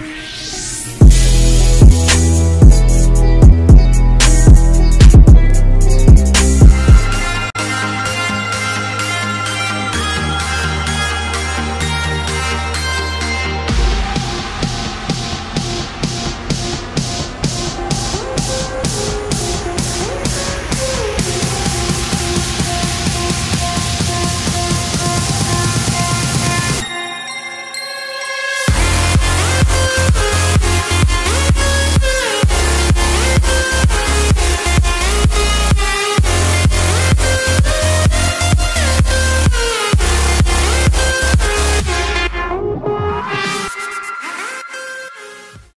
Bye.